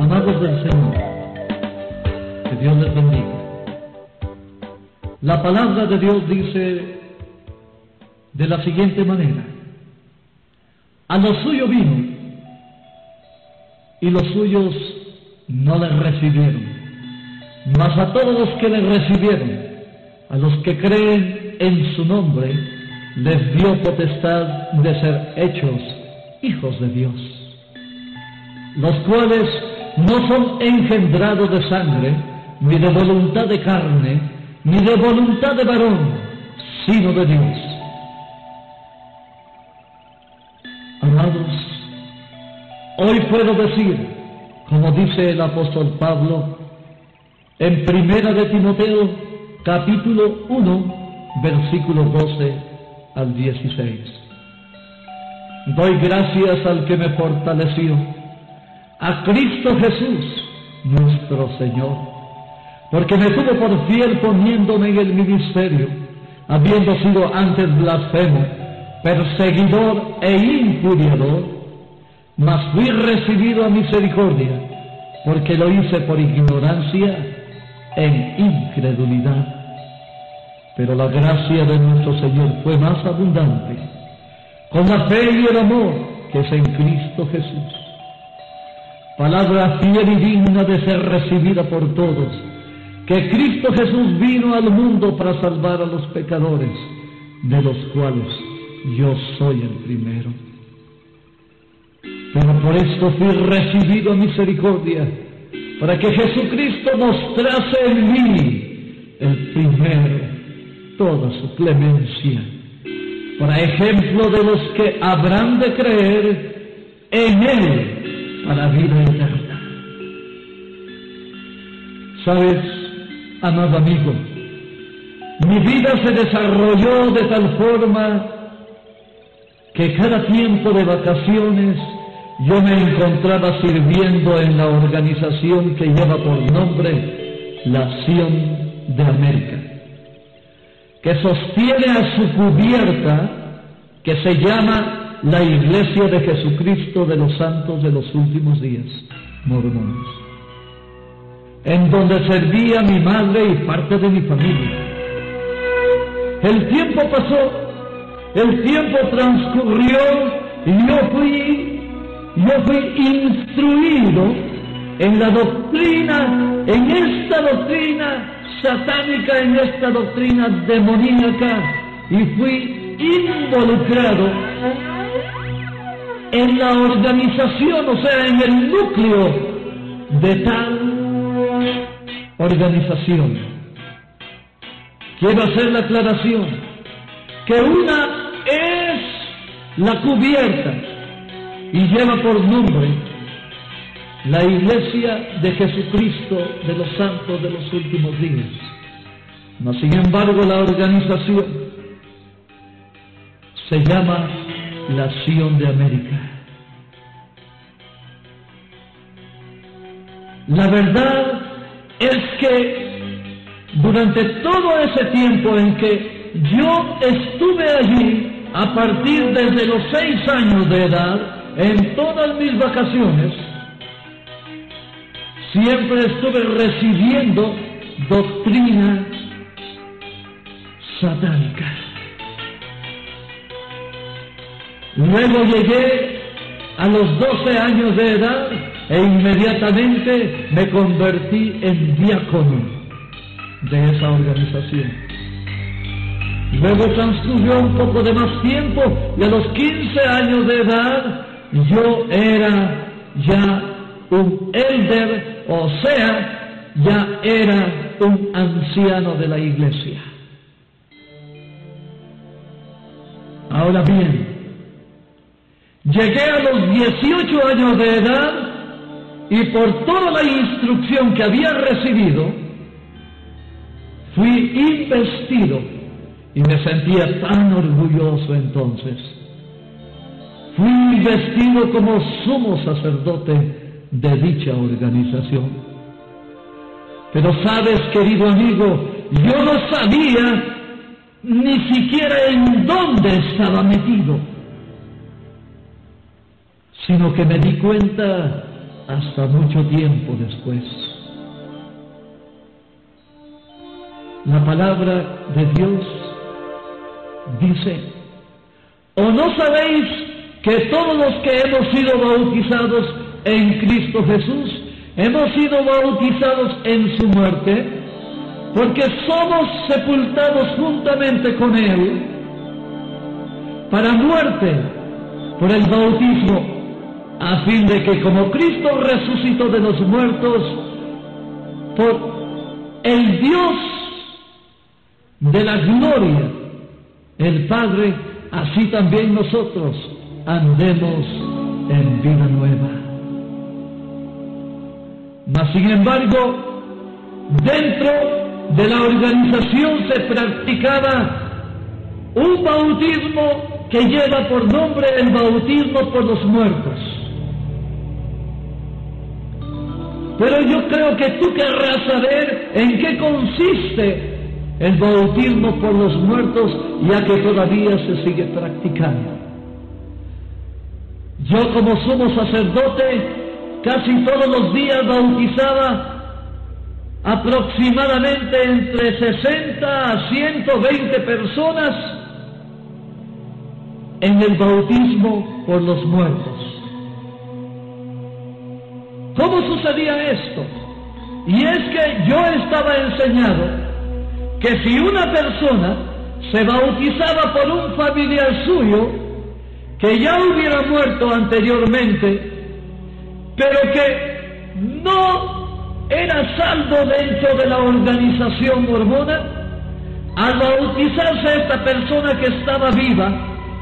Amados del Señor, que Dios les bendiga. La palabra de Dios dice de la siguiente manera, a lo suyo vino y los suyos no le recibieron, mas a todos los que le recibieron, a los que creen en su nombre, les dio potestad de ser hechos hijos de Dios los cuales no son engendrados de sangre, ni de voluntad de carne, ni de voluntad de varón, sino de Dios. Amados, hoy puedo decir, como dice el apóstol Pablo, en Primera de Timoteo, capítulo 1, versículo 12 al 16. Doy gracias al que me fortaleció a Cristo Jesús, nuestro Señor, porque me tuvo por fiel poniéndome en el ministerio, habiendo sido antes blasfemo, perseguidor e injuriador, mas fui recibido a misericordia, porque lo hice por ignorancia en incredulidad. Pero la gracia de nuestro Señor fue más abundante, con la fe y el amor que es en Cristo Jesús palabra fiel y digna de ser recibida por todos, que Cristo Jesús vino al mundo para salvar a los pecadores, de los cuales yo soy el primero. Pero por esto fui recibido misericordia, para que Jesucristo mostrase en mí el primero toda su clemencia, para ejemplo de los que habrán de creer en Él para vida eterna. Sabes, amado amigo, mi vida se desarrolló de tal forma que cada tiempo de vacaciones yo me encontraba sirviendo en la organización que lleva por nombre la Acción de América, que sostiene a su cubierta que se llama la iglesia de Jesucristo de los santos de los últimos días, mormones, en donde servía mi madre y parte de mi familia. El tiempo pasó, el tiempo transcurrió y yo fui, yo fui instruido en la doctrina, en esta doctrina satánica, en esta doctrina demoníaca y fui involucrado en la organización, o sea, en el núcleo de tal organización. Quiero hacer la aclaración que una es la cubierta y lleva por nombre la iglesia de Jesucristo de los santos de los últimos días. Mas, sin embargo, la organización se llama nación de América. La verdad es que durante todo ese tiempo en que yo estuve allí, a partir desde los seis años de edad, en todas mis vacaciones, siempre estuve recibiendo doctrina satánica. Luego llegué a los 12 años de edad e inmediatamente me convertí en diácono de esa organización. Luego transcurrió un poco de más tiempo y a los 15 años de edad yo era ya un elder, o sea, ya era un anciano de la iglesia. Ahora bien, Llegué a los 18 años de edad y por toda la instrucción que había recibido, fui investido y me sentía tan orgulloso entonces. Fui investido como sumo sacerdote de dicha organización. Pero sabes, querido amigo, yo no sabía ni siquiera en dónde estaba metido sino que me di cuenta hasta mucho tiempo después. La palabra de Dios dice, ¿o no sabéis que todos los que hemos sido bautizados en Cristo Jesús, hemos sido bautizados en su muerte? Porque somos sepultados juntamente con Él para muerte por el bautismo, a fin de que como Cristo resucitó de los muertos, por el Dios de la gloria, el Padre, así también nosotros andemos en vida nueva. Mas sin embargo, dentro de la organización se practicaba un bautismo que lleva por nombre el bautismo por los muertos. Pero yo creo que tú querrás saber en qué consiste el bautismo por los muertos, ya que todavía se sigue practicando. Yo como sumo sacerdote, casi todos los días bautizaba aproximadamente entre 60 a 120 personas en el bautismo por los muertos. ¿Cómo sucedía esto? Y es que yo estaba enseñado que si una persona se bautizaba por un familiar suyo que ya hubiera muerto anteriormente, pero que no era salvo dentro de la organización mormona, al bautizarse esta persona que estaba viva,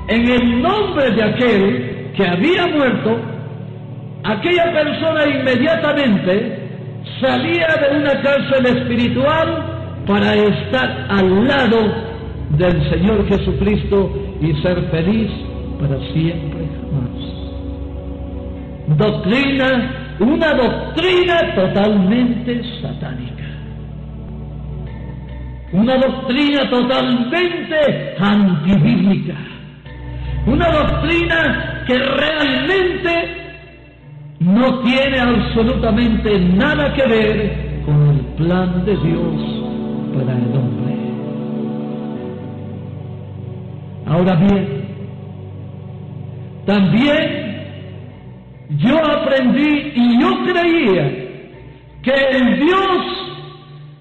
en el nombre de aquel que había muerto, aquella persona inmediatamente salía de una cárcel espiritual para estar al lado del Señor Jesucristo y ser feliz para siempre jamás. Doctrina, una doctrina totalmente satánica. Una doctrina totalmente antibíblica una doctrina que realmente no tiene absolutamente nada que ver con el plan de Dios para el hombre. Ahora bien, también yo aprendí y yo creía que el Dios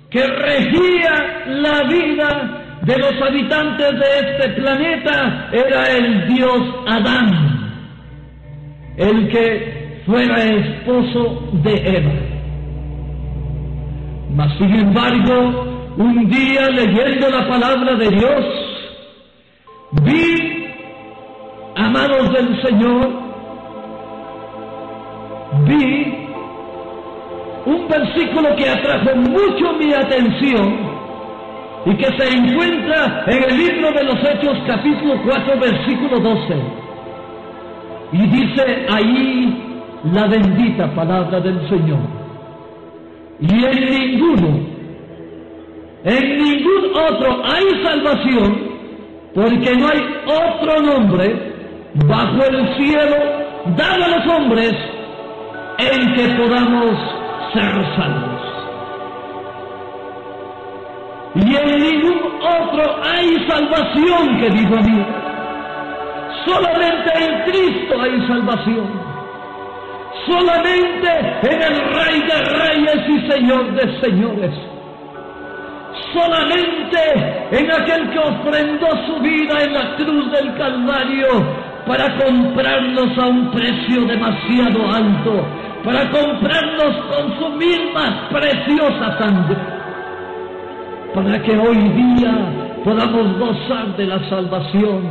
que regía la vida de los habitantes de este planeta era el dios Adán, el que fuera esposo de Eva. Mas sin embargo, un día leyendo la palabra de Dios, vi, amados del Señor, vi un versículo que atrajo mucho mi atención y que se encuentra en el libro de los Hechos capítulo 4 versículo 12. Y dice ahí la bendita palabra del Señor. Y en ninguno, en ningún otro hay salvación, porque no hay otro nombre bajo el cielo dado a los hombres en que podamos ser salvos. Y en ningún otro hay salvación, que dijo mí. Solamente en Cristo hay salvación. Solamente en el Rey de Reyes y Señor de Señores. Solamente en aquel que ofrendó su vida en la cruz del Calvario para comprarnos a un precio demasiado alto, para comprarnos con su misma preciosa sangre para que hoy día podamos gozar de la salvación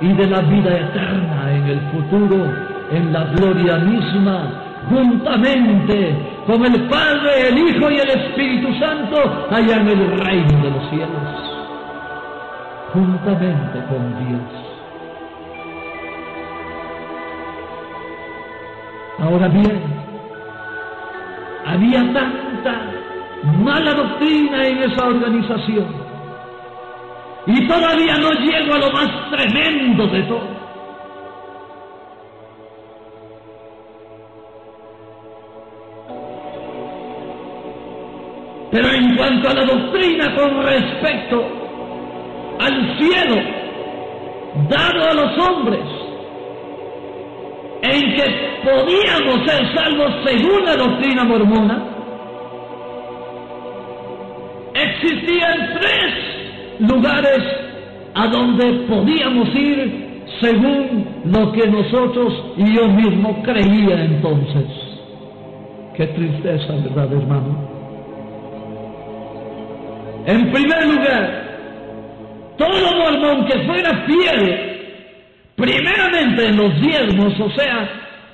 y de la vida eterna en el futuro, en la gloria misma, juntamente con el Padre, el Hijo y el Espíritu Santo, allá en el reino de los cielos, juntamente con Dios. Ahora bien, había tanta mala doctrina en esa organización. Y todavía no llego a lo más tremendo de todo. En cuanto a la doctrina con respecto al cielo dado a los hombres, en que podíamos ser salvos según la doctrina mormona, existían tres lugares a donde podíamos ir según lo que nosotros y yo mismo creía entonces. Qué tristeza, ¿verdad, hermano? En primer lugar, todo mormón que fuera fiel, primeramente en los diezmos, o sea,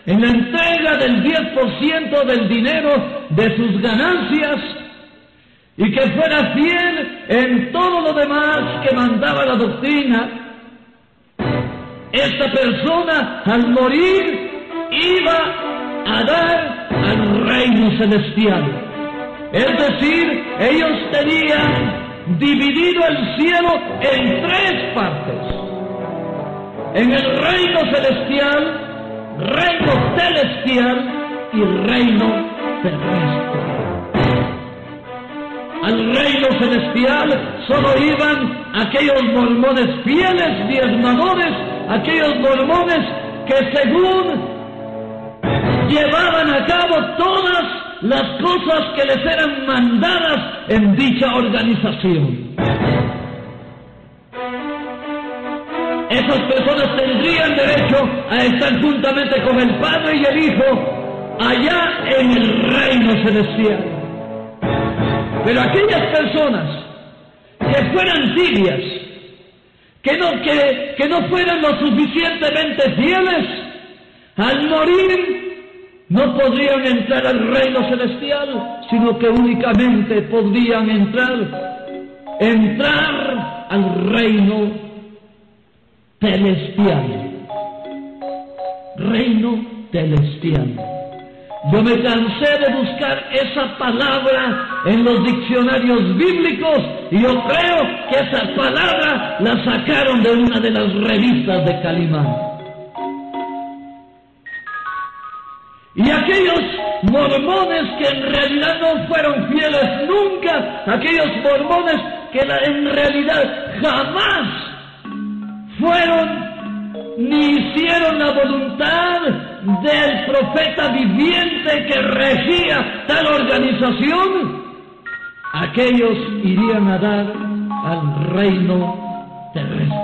en la entrega del 10% del dinero de sus ganancias, y que fuera fiel en todo lo demás que mandaba la doctrina, esta persona al morir iba a dar al reino celestial. Es decir, ellos tenían dividido el cielo en tres partes. En el reino celestial, reino celestial y reino terrestre al reino celestial solo iban aquellos mormones fieles, diezmadores, aquellos mormones que según llevaban a cabo todas las cosas que les eran mandadas en dicha organización. Esas personas tendrían derecho a estar juntamente con el Padre y el Hijo allá en el reino celestial. Pero aquellas personas que fueran tibias, que no, que, que no fueran lo suficientemente fieles, al morir no podrían entrar al reino celestial, sino que únicamente podrían entrar, entrar al reino celestial. Reino celestial. Yo me cansé de buscar esa palabra en los diccionarios bíblicos y yo creo que esa palabra la sacaron de una de las revistas de Calimán. Y aquellos mormones que en realidad no fueron fieles nunca, aquellos mormones que en realidad jamás fueron ni hicieron la voluntad del profeta viviente que regía tal organización, aquellos irían a dar al reino terrestre.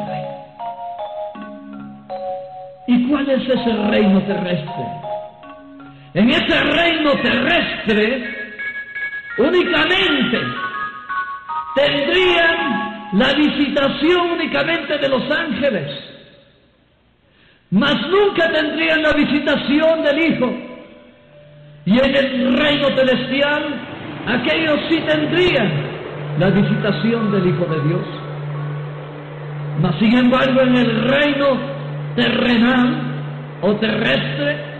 ¿Y cuál es ese reino terrestre? En ese reino terrestre únicamente tendrían la visitación únicamente de los ángeles mas nunca tendrían la visitación del Hijo. Y en el reino celestial, aquellos sí tendrían la visitación del Hijo de Dios. Mas sin embargo, en el reino terrenal o terrestre,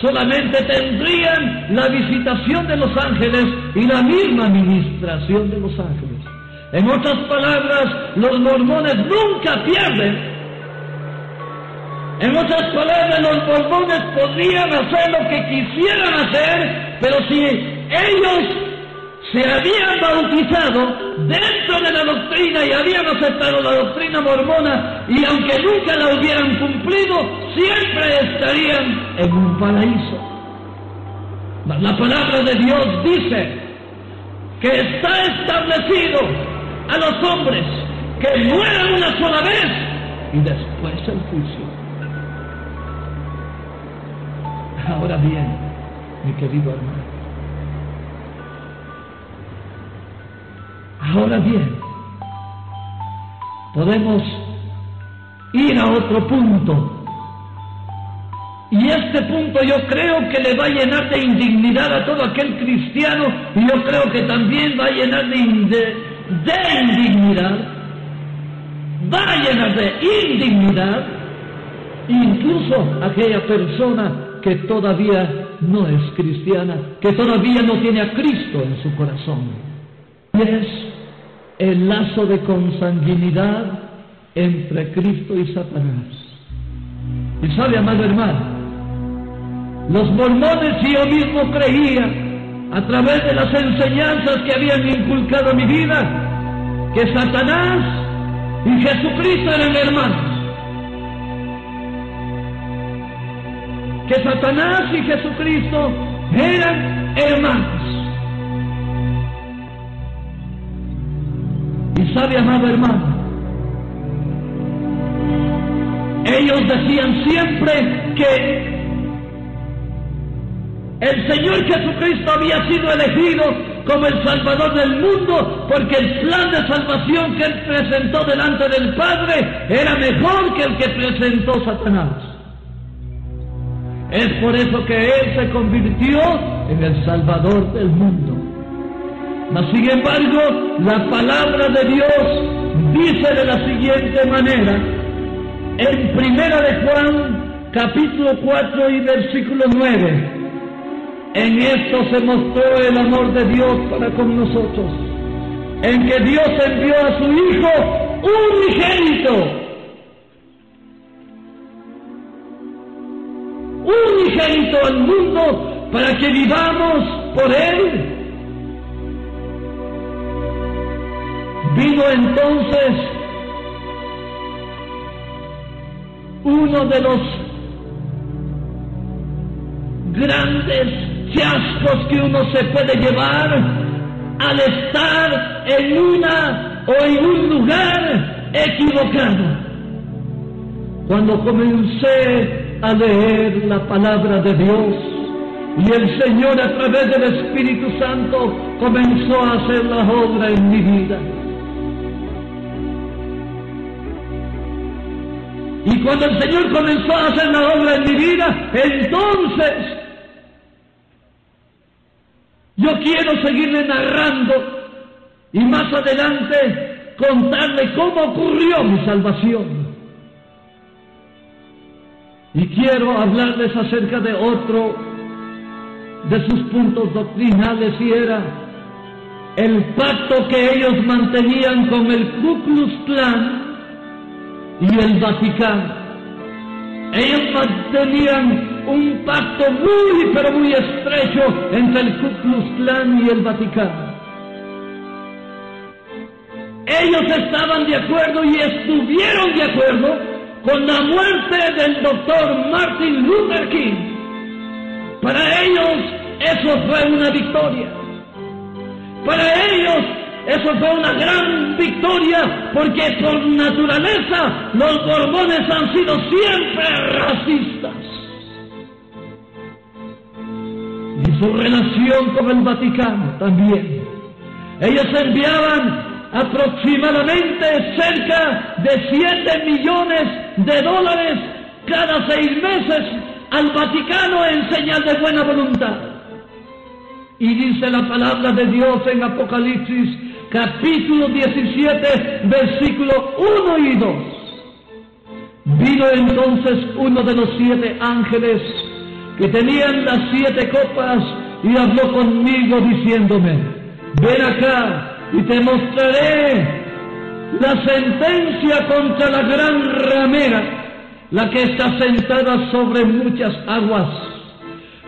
solamente tendrían la visitación de los ángeles y la misma administración de los ángeles. En otras palabras, los mormones nunca pierden en otras palabras, los mormones podrían hacer lo que quisieran hacer, pero si ellos se habían bautizado dentro de la doctrina y habían aceptado la doctrina mormona y aunque nunca la hubieran cumplido, siempre estarían en un paraíso. La palabra de Dios dice que está establecido a los hombres que mueran una sola vez y después el juicio. Ahora bien, mi querido hermano, ahora bien, podemos ir a otro punto. Y este punto yo creo que le va a llenar de indignidad a todo aquel cristiano y yo creo que también va a llenar de, indignidad, va a llenar de indignidad incluso aquella persona que todavía no es cristiana, que todavía no tiene a Cristo en su corazón. Y es el lazo de consanguinidad entre Cristo y Satanás. Y sabe, amado hermano, los mormones y yo mismo creía a través de las enseñanzas que habían inculcado a mi vida, que Satanás y Jesucristo eran hermanos. Que Satanás y Jesucristo eran hermanos. Sabe, amado hermano, ellos decían siempre que el Señor Jesucristo había sido elegido como el Salvador del mundo porque el plan de salvación que Él presentó delante del Padre era mejor que el que presentó Satanás. Es por eso que Él se convirtió en el Salvador del mundo. Mas sin embargo, la palabra de Dios dice de la siguiente manera, en Primera de Juan, capítulo 4 y versículo 9, en esto se mostró el amor de Dios para con nosotros, en que Dios envió a su Hijo unigénito, unigénito al mundo para que vivamos por Él. Vino entonces uno de los grandes chascos que uno se puede llevar al estar en una o en un lugar equivocado. Cuando comencé a leer la palabra de Dios y el Señor a través del Espíritu Santo comenzó a hacer la obra en mi vida. Y cuando el Señor comenzó a hacer la obra en mi vida, entonces yo quiero seguirle narrando y más adelante contarle cómo ocurrió mi salvación. Y quiero hablarles acerca de otro de sus puntos doctrinales y era el pacto que ellos mantenían con el Ku Klux Klan y el Vaticano. Ellos mantenían un pacto muy, pero muy estrecho entre el Ku Klux Klan y el Vaticano. Ellos estaban de acuerdo y estuvieron de acuerdo con la muerte del doctor Martin Luther King. Para ellos eso fue una victoria. Para ellos eso fue una gran victoria porque por naturaleza los borbones han sido siempre racistas. y su relación con el Vaticano también. Ellos enviaban aproximadamente cerca de 7 millones de dólares cada seis meses al Vaticano en señal de buena voluntad. Y dice la palabra de Dios en Apocalipsis capítulo 17 versículo 1 y 2. Vino entonces uno de los siete ángeles que tenían las siete copas y habló conmigo diciéndome, ven acá y te mostraré la sentencia contra la gran ramera, la que está sentada sobre muchas aguas,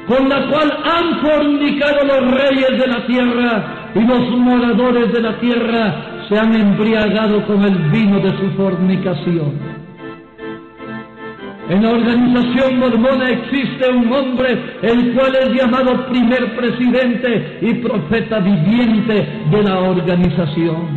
con la cual han fornicado los reyes de la tierra y los moradores de la tierra se han embriagado con el vino de su fornicación. En la organización mormona existe un hombre, el cual es llamado primer presidente y profeta viviente de la organización,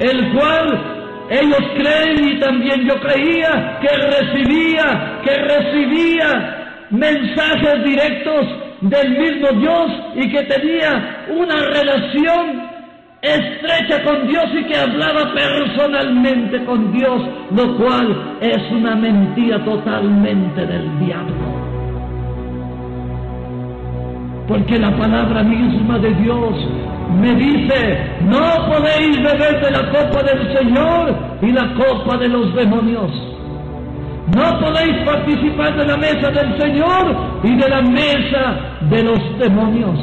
el cual ellos creen y también yo creía que recibía, que recibía mensajes directos del mismo Dios y que tenía una relación estrecha con Dios y que hablaba personalmente con Dios, lo cual es una mentira totalmente del diablo. Porque la palabra misma de Dios me dice, no podéis beber de la copa del Señor y la copa de los demonios. No podéis participar de la mesa del Señor y de la mesa de los demonios.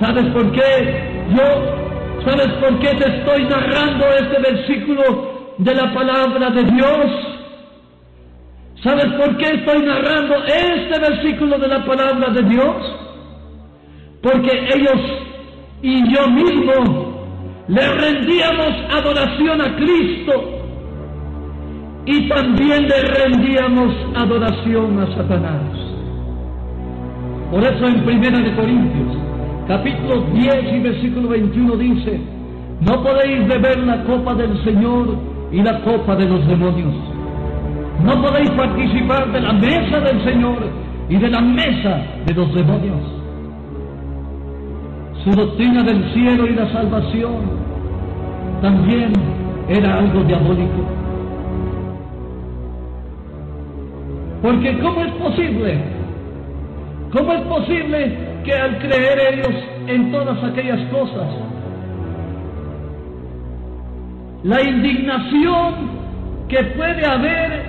¿Sabes por qué? Yo, ¿sabes por qué te estoy narrando este versículo de la palabra de Dios? ¿Sabes por qué estoy narrando este versículo de la palabra de Dios? Porque ellos y yo mismo le rendíamos adoración a Cristo y también le rendíamos adoración a Satanás. Por eso en Primera de Corintios, capítulo 10 y versículo 21 dice, no podéis beber la copa del Señor y la copa de los demonios. No podéis participar de la mesa del Señor y de la mesa de los demonios. Su doctrina del cielo y la salvación también era algo diabólico. Porque ¿cómo es posible? ¿Cómo es posible que al creer ellos en todas aquellas cosas, la indignación que puede haber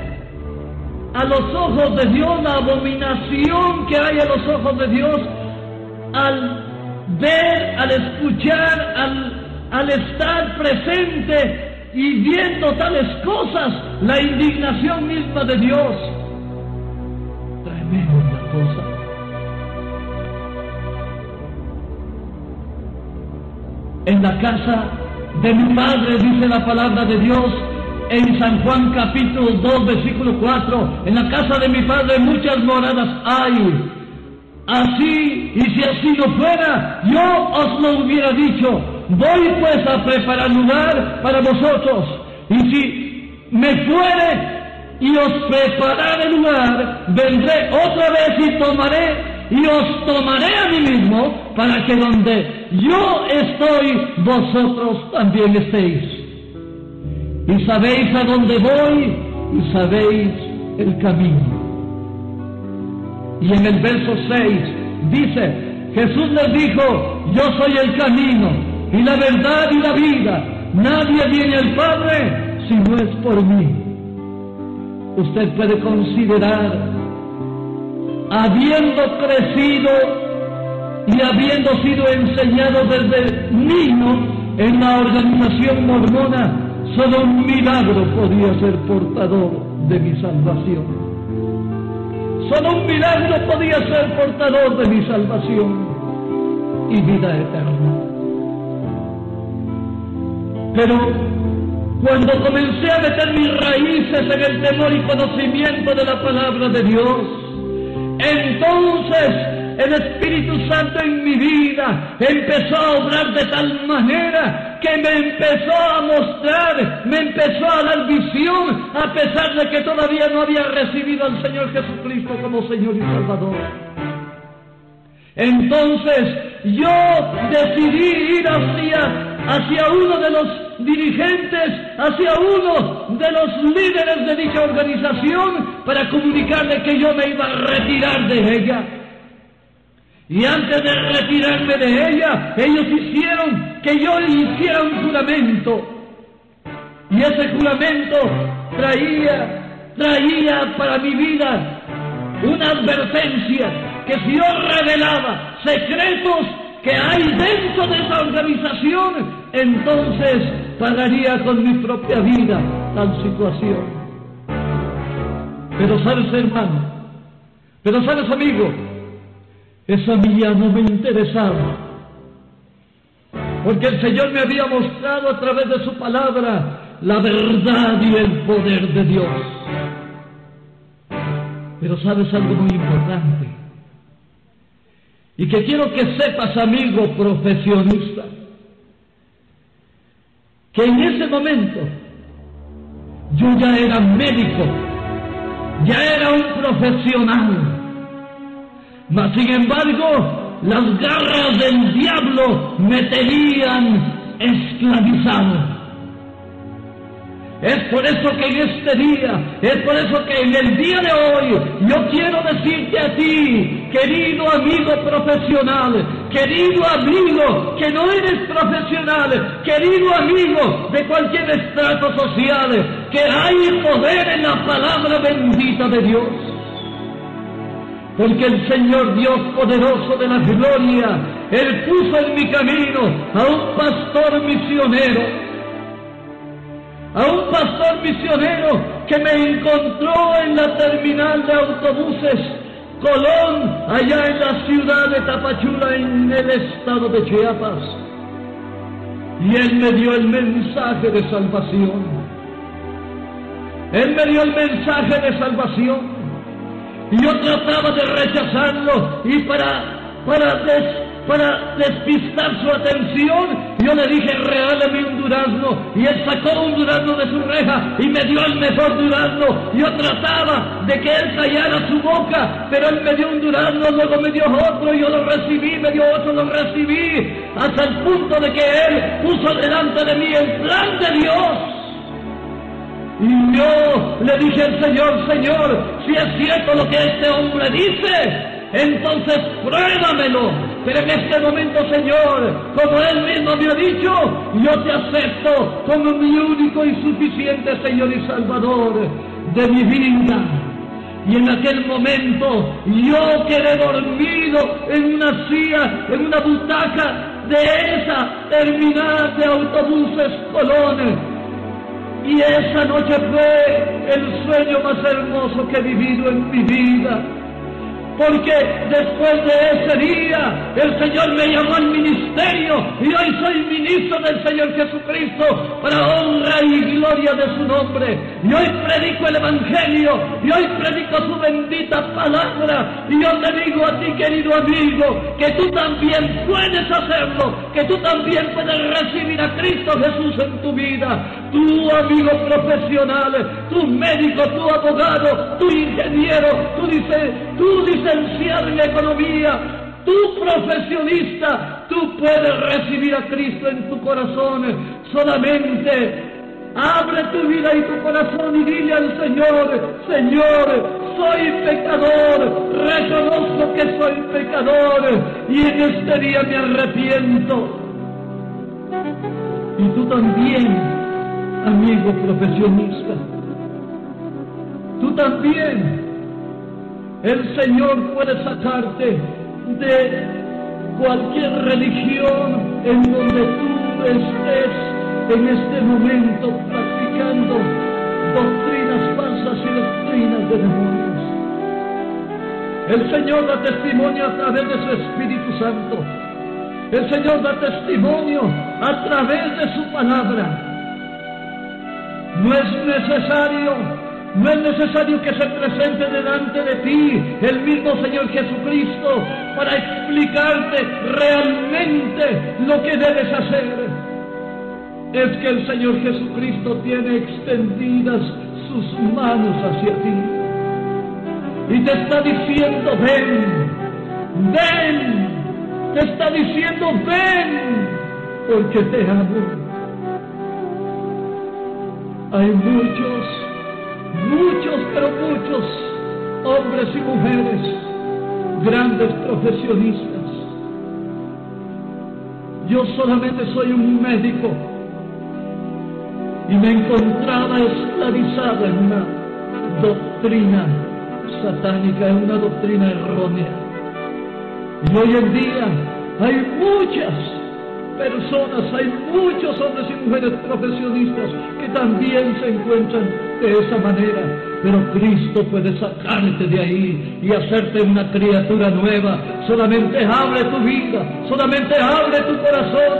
a los ojos de Dios, la abominación que hay a los ojos de Dios, al ver, al escuchar, al, al estar presente y viendo tales cosas, la indignación misma de Dios. En la casa de mi padre, dice la palabra de Dios, en San Juan capítulo 2, versículo 4, en la casa de mi padre muchas moradas hay. Así, y si así no fuera, yo os lo hubiera dicho, voy pues a preparar lugar para vosotros. Y si me fuere y os prepararé lugar, vendré otra vez y tomaré y os tomaré a mí mismo para que donde yo estoy, vosotros también estéis y sabéis a dónde voy y sabéis el camino. Y en el verso 6 dice, Jesús les dijo, yo soy el camino y la verdad y la vida. Nadie viene al Padre si no es por mí. Usted puede considerar, habiendo crecido y habiendo sido enseñado desde niño en la organización mormona, Solo un milagro podía ser portador de mi salvación. Solo un milagro podía ser portador de mi salvación y vida eterna. Pero cuando comencé a meter mis raíces en el temor y conocimiento de la palabra de Dios, entonces el Espíritu Santo en mi vida empezó a obrar de tal manera que me empezó a mostrar, me empezó a dar visión, a pesar de que todavía no había recibido al Señor Jesucristo como Señor y Salvador. Entonces yo decidí ir hacia, hacia uno de los dirigentes, hacia uno de los líderes de dicha organización para comunicarle que yo me iba a retirar de ella. Y antes de retirarme de ella, ellos hicieron que yo hiciera un juramento. Y ese juramento traía, traía para mi vida una advertencia que si yo revelaba secretos que hay dentro de esa organización, entonces pagaría con mi propia vida tal situación. Pero sabes hermano, pero sabes amigo, eso a mí ya no me interesaba. Porque el Señor me había mostrado a través de su palabra la verdad y el poder de Dios. Pero sabes algo muy importante. Y que quiero que sepas, amigo profesionista, que en ese momento yo ya era médico, ya era un profesional mas sin embargo, las garras del diablo me tenían esclavizado. Es por eso que en este día, es por eso que en el día de hoy, yo quiero decirte a ti, querido amigo profesional, querido amigo que no eres profesional, querido amigo de cualquier estrato social, que hay poder en la palabra bendita de Dios. Porque el Señor Dios poderoso de la gloria, Él puso en mi camino a un pastor misionero, a un pastor misionero que me encontró en la terminal de autobuses Colón, allá en la ciudad de Tapachula, en el estado de Chiapas. Y él me dio el mensaje de salvación. Él me dio el mensaje de salvación. Y yo trataba de rechazarlo y para, para para despistar su atención, yo le dije, regálame un durazno. Y él sacó un durazno de su reja y me dio el mejor durazno. Yo trataba de que él callara su boca, pero él me dio un durazno, luego me dio otro, yo lo recibí, me dio otro, lo recibí, hasta el punto de que él puso delante de mí el plan de Dios. Y yo le dije al Señor, Señor, si es cierto lo que este hombre dice, entonces pruébamelo. Pero en este momento, Señor, como Él mismo me ha dicho, yo te acepto como mi único y suficiente Señor y Salvador de mi vida. Y en aquel momento yo quedé dormido en una silla, en una butaca de esa terminal de autobuses colones. Y esa noche fue el sueño más hermoso que he vivido en mi vida porque después de ese día el Señor me llamó al ministerio y hoy soy ministro del Señor Jesucristo para honra y gloria de su nombre. Y hoy predico el Evangelio y hoy predico su bendita palabra. Y yo te digo a ti, querido amigo, que tú también puedes hacerlo, que tú también puedes recibir a Cristo Jesús en tu vida. Tu amigo profesional, tu médico, tu abogado, tu ingeniero, tú dices licenciado en economía, tú profesionista, tú puedes recibir a Cristo en tu corazón. Solamente abre tu vida y tu corazón y dile al Señor, Señor, soy pecador, soy pecador y en este día me arrepiento. Y tú también, amigo profesionista, tú también el Señor puede sacarte de cualquier religión en donde tú estés en este momento practicando doctrinas falsas y doctrinas de demonios. El Señor da testimonio a través de su Espíritu Santo. El Señor da testimonio a través de su palabra. No es necesario no es necesario que se presente delante de ti el mismo Señor Jesucristo para explicarte realmente lo que debes hacer. Es que el Señor Jesucristo tiene extendidas sus manos hacia ti. Y te está diciendo, ven, ven, te está diciendo, ven, porque te amo. Hay muchos muchos, pero muchos hombres y mujeres, grandes profesionistas. Yo solamente soy un médico y me encontraba esclavizada en una doctrina satánica, en una doctrina errónea. Y hoy en día hay muchas personas, hay muchos hombres y mujeres profesionistas que también se encuentran de esa manera pero Cristo puede sacarte de ahí y hacerte una criatura nueva. Solamente abre tu vida, solamente abre tu corazón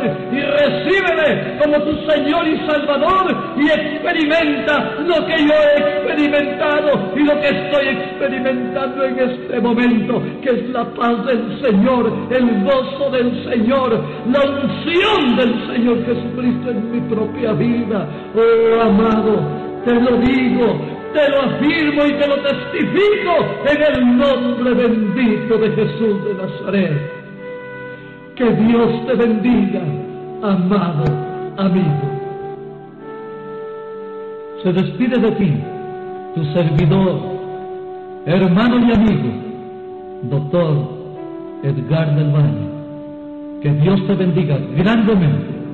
como tu Señor y Salvador y experimenta lo que yo he experimentado y lo que estoy experimentando en este momento, que es la paz del Señor, el gozo del Señor, la unción del Señor Jesucristo en mi propia vida. Oh amado, te lo digo, te lo afirmo y te lo testifico en el nombre bendito de Jesús de Nazaret. Que Dios te bendiga, amado amigo. Se despide de ti, tu servidor, hermano y amigo, doctor Edgar del Valle. Que Dios te bendiga grandemente